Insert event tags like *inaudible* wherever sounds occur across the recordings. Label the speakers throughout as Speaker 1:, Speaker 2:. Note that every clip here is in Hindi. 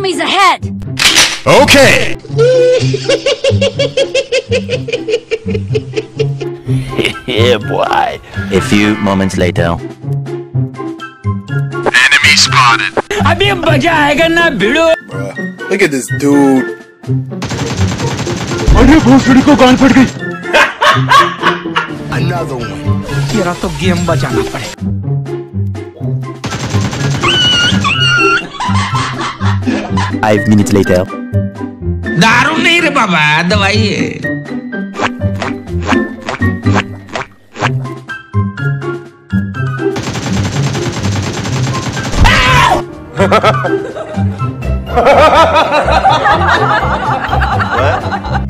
Speaker 1: Enemies ahead!
Speaker 2: Okay! *laughs*
Speaker 3: yeah, boy. A few moments later.
Speaker 2: Enemy spotted!
Speaker 4: अभी मजा आएगा ना भिड़ो
Speaker 5: Bruh, look at this dude.
Speaker 6: अरे भोसड़ी को गान फट गई *laughs*
Speaker 5: Another one.
Speaker 4: तेरा तो गेम बचाना पड़े
Speaker 3: Five minutes later.
Speaker 4: दारू नहीं रे बाबा दवाई है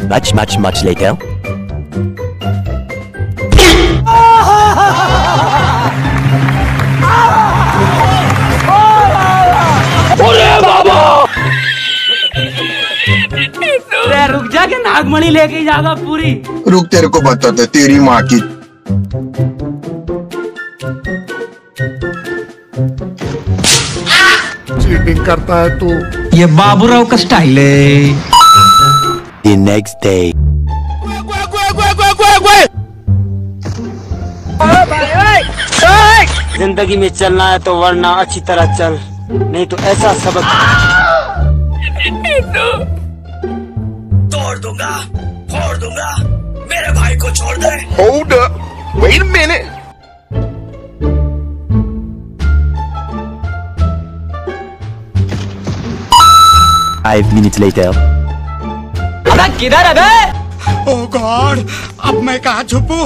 Speaker 3: Much, much, much later.
Speaker 4: जा के नागमणि लेके जाएगा पूरी।
Speaker 5: रुक तेरे को बताते तेरी माँ की। चीटिंग करता है तू।
Speaker 4: ये बाबूराव का स्टाइल है।
Speaker 3: The next day.
Speaker 7: ज़िंदगी में चलना है तो वरना अच्छी तरह चल नहीं तो ऐसा सबक। *laughs* दूँगा फोड़ दूँगा मेरे भाई को छोड़ दे
Speaker 2: Hold up! Wait a minute!
Speaker 3: Five minutes later.
Speaker 4: अबे किधर है बे
Speaker 5: ओ गॉड अब मैं कहाँ छुपू